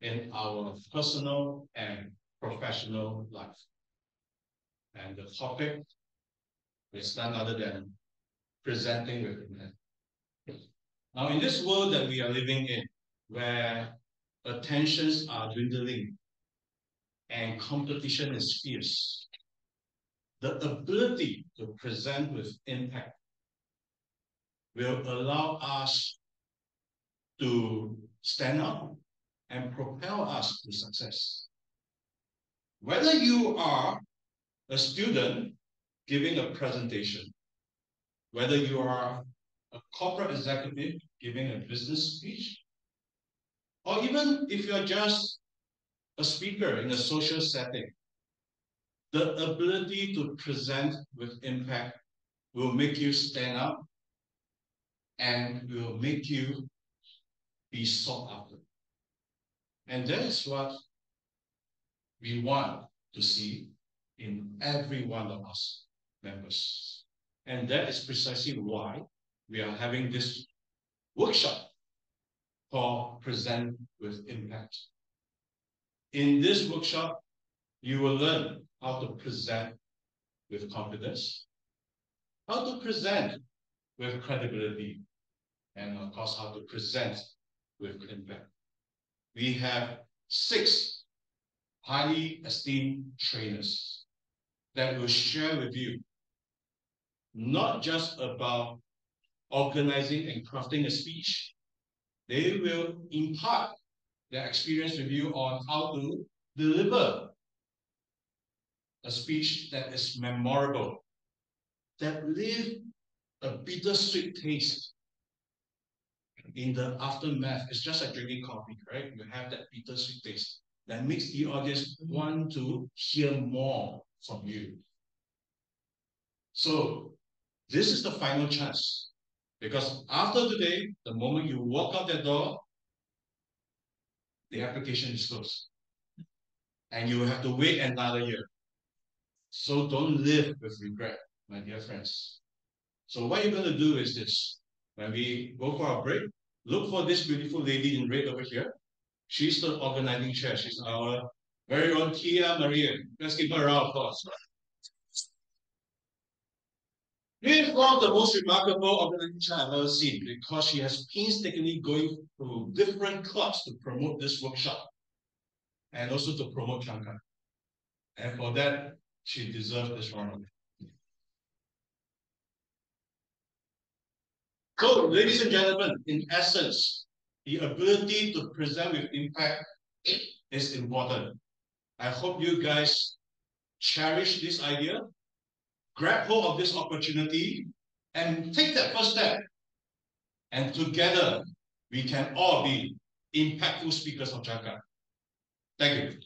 in our personal and professional life. And the topic is none other than presenting with impact. Now, in this world that we are living in, where attentions are dwindling and competition is fierce, the ability to present with impact will allow us to stand up and propel us to success. Whether you are a student giving a presentation, whether you are a corporate executive giving a business speech, or even if you're just a speaker in a social setting, the ability to present with impact will make you stand up and will make you be sought after. And that is what we want to see in every one of us members. And that is precisely why we are having this workshop called Present with Impact. In this workshop, you will learn how to present with confidence, how to present with credibility, and of course, how to present with impact. We have six highly esteemed trainers that will share with you not just about organizing and crafting a speech. They will impart their experience with you on how to deliver a speech that is memorable, that leave a bittersweet taste in the aftermath. It's just like drinking coffee, right? You have that bittersweet taste that makes the audience mm-hmm. want to hear more from you. So this is the final chance. Because after today, the moment you walk out that door, the application is closed. And you have to wait another year. So don't live with regret, my dear friends. So what you're going to do is this. When we go for our break, look for this beautiful lady in red over here. She's the organizing chair. She's our very own Tia Maria. Let's give her a round of applause. She is one of the most remarkable organizations I've ever seen because she has painstakingly going through different clubs to promote this workshop and also to promote Changkat. And for that, she deserves this honor. So, ladies and gentlemen, in essence, the ability to present with impact is important. I hope you guys cherish this idea grab hold of this opportunity and take that first step. And together, we can all be impactful speakers of Changkat. Thank you.